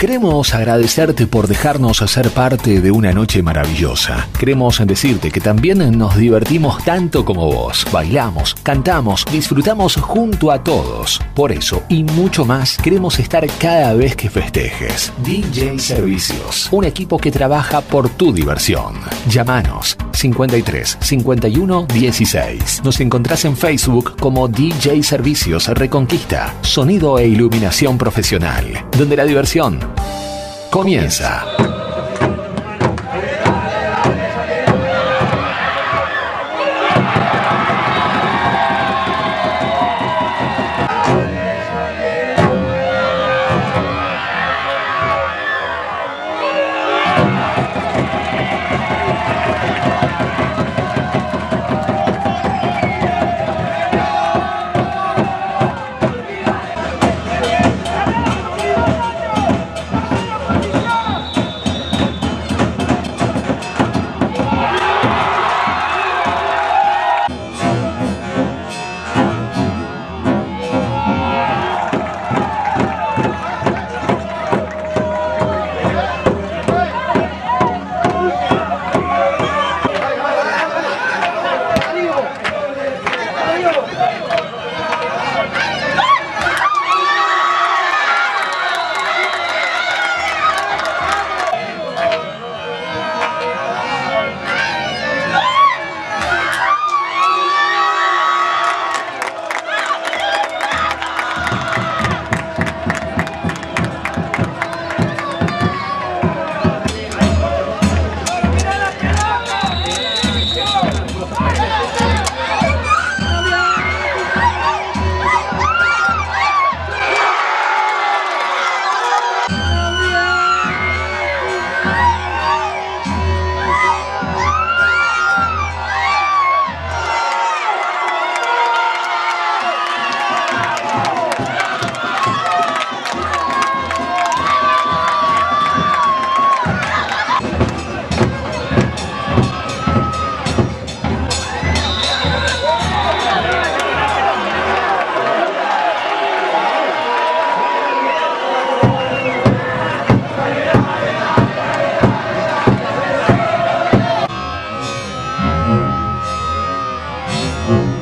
Queremos agradecerte por dejarnos ser parte de una noche maravillosa. Queremos decirte que también nos divertimos tanto como vos. Bailamos, cantamos, disfrutamos junto a todos. Por eso y mucho más, queremos estar cada vez que festejes. DJ Servicios, un equipo que trabaja por tu diversión. Llámanos 53 51 16. Nos encontrás en Facebook como DJ Servicios Reconquista, sonido e iluminación profesional, donde la diversión comienza. Thank.